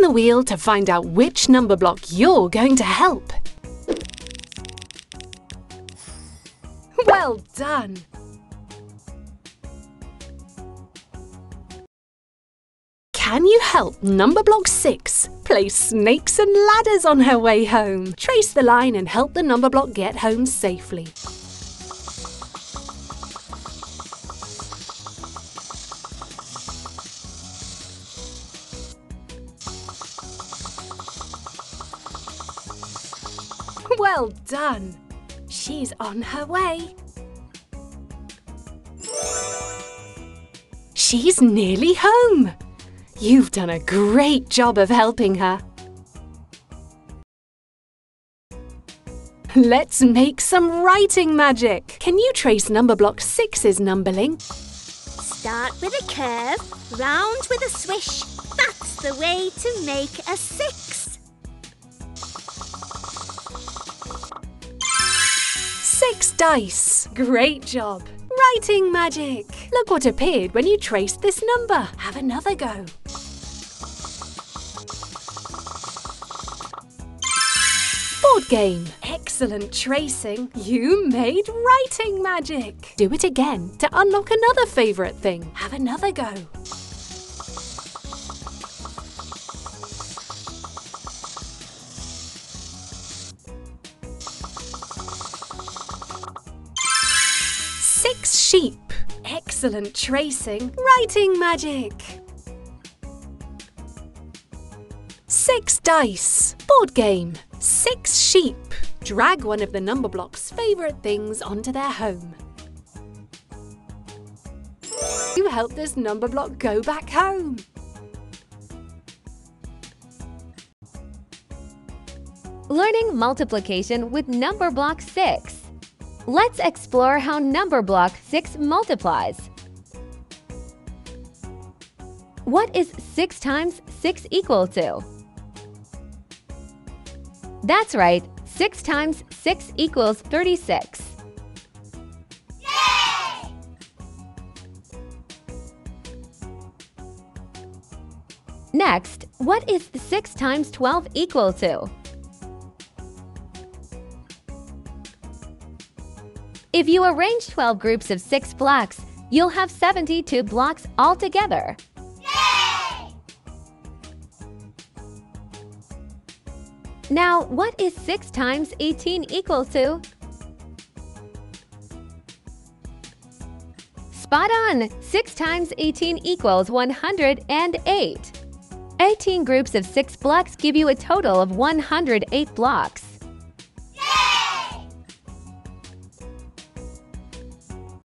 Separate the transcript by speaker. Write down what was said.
Speaker 1: The wheel to find out which number block you're going to help. Well done! Can you help number block 6 place snakes and ladders on her way home? Trace the line and help the number block get home safely. Well done! She's on her way. She's nearly home. You've done a great job of helping her. Let's make some writing magic. Can you trace number block 6's numberling?
Speaker 2: Start with a curve, round with a swish. That's the way to make a six.
Speaker 1: Six dice. Great job. Writing magic. Look what appeared when you traced this number. Have another go. Board game. Excellent tracing. You made writing magic. Do it again to unlock another favourite thing. Have another go. Six sheep. Excellent tracing. Writing magic. Six dice. Board game. Six sheep. Drag one of the number block's favourite things onto their home. You help this number block go back home.
Speaker 3: Learning multiplication with number block 6. Let's explore how number block 6 multiplies. What is 6 times 6 equal to? That's right, 6 times 6 equals 36. Next, what is 6 times 12 equal to? If you arrange 12 groups of 6 blocks, you'll have 72 blocks altogether. Now, what is 6 times 18 equal to? Spot on! 6 times 18 equals 108. 18 groups of 6 blocks give you a total of 108 blocks.